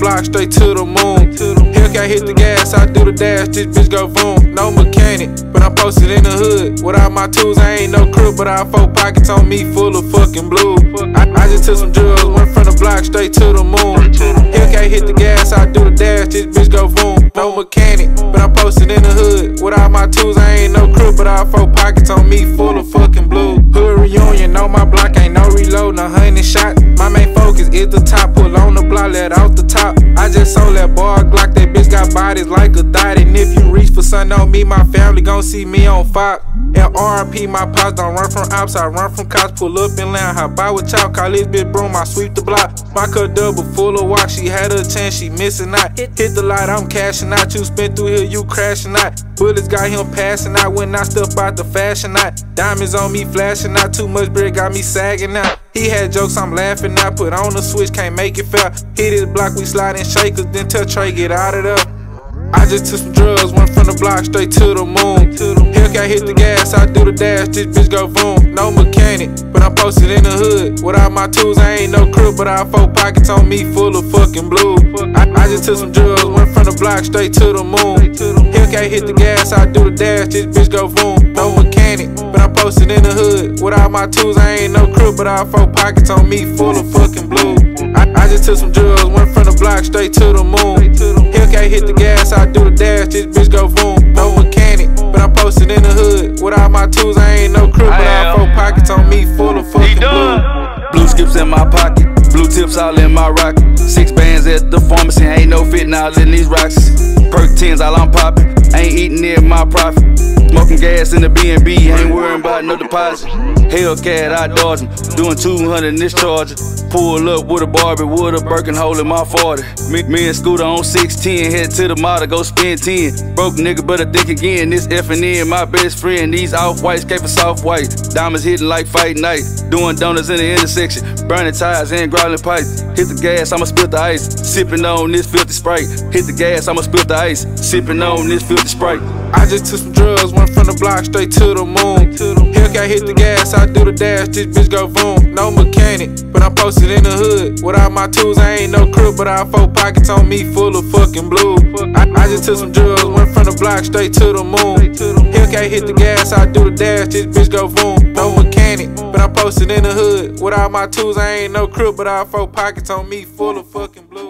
block straight to the moon. Hellcat hit the gas, I do the dash, this bitch go boom. No mechanic, but I'm posted in the hood. Without my tools, I ain't no crook, but I have four pockets on me full of fucking blue. I, I just took some drugs, went from the block straight to the moon. Hellcat hit the gas, I do the dash, this bitch go boom. No mechanic, but I'm posted in the hood. Without my tools, I ain't no crook, but I have four pockets on me full of fucking blue. Hood reunion, on my block, ain't no reload, no honey shot. My main focus is the top, pull on the let out the top. I just sold that bar Glock, that bitch got bodies like a dot. And if you reach for something on me, my family gon' see me on Fox. And RP, my pops don't run from ops, I run from cops. Pull up and land, hop by with chop, call this bitch broom, I sweep the block. My cup double full of walk, she had a chance, she missing out. Hit, hit the light, I'm cashing out. You spin through here, you crashing out. Bullets got him passing out when I step out the fashion out. Diamonds on me flashing out, too much bread got me sagging out. He had jokes, I'm laughing. I put on the switch, can't make it fair. Hit his block, we slide sliding shakers, then tell Trey get out of there. I just took some drugs, went from the block straight to the moon. Hellcat hit the gas, I do the dash, this bitch go boom. No mechanic, but I'm posted in the hood. Without my tools, I ain't no crook, but I have four pockets on me full of fucking blue. I, I just took some drugs, went from the block straight to the moon. Hellcat hit the gas, I do the dash, this bitch go boom. Without my tools, I ain't no crew, but I four pockets on me full of fucking blue. I, I just took some drugs, went from the block straight to the moon. Hellcat hit the gas, I do the dash, this bitch go boom. No mechanic, but I'm posted in the hood. Without my tools, I ain't no crew, but I four pockets on me full of fucking blue. Blue skips in my pocket, blue tips all in my rocket. Six bands at the pharmacy, ain't no fitting all in these rocks. Perk 10s all I'm popping, ain't eating near my profit. Gas in the B&B, ain't worrying about no deposit. Hellcat, I dodge doing 200 in this charger. Pull up with a Barbie, with a Birkin hole in my 40. Me, me and Scooter on 610, head to the model, go spend 10. Broke nigga, but I think again, this F and N, my best friend. These off whites came for soft white. Diamonds hitting like fight night. Doing donuts in the intersection, burning tires and growling pipes. Hit the gas, I'ma spill the ice. Sipping on this filthy sprite. Hit the gas, I'ma spill the ice. Sipping on this filthy sprite. I just took some drugs, went from the block straight to the moon. Hellcat hit the gas, I do the dash, this bitch go boom. No mechanic, but I'm posted in the hood. Without my tools, I ain't no crook, but I have four pockets on me full of fucking blue. I, I just took some drugs, went from the block straight to the moon. Hellcat hit the gas, I do the dash, this bitch go boom. No mechanic, but I'm posted in the hood. Without my tools, I ain't no crook, but I have four pockets on me full of fucking blue. 8100 shit.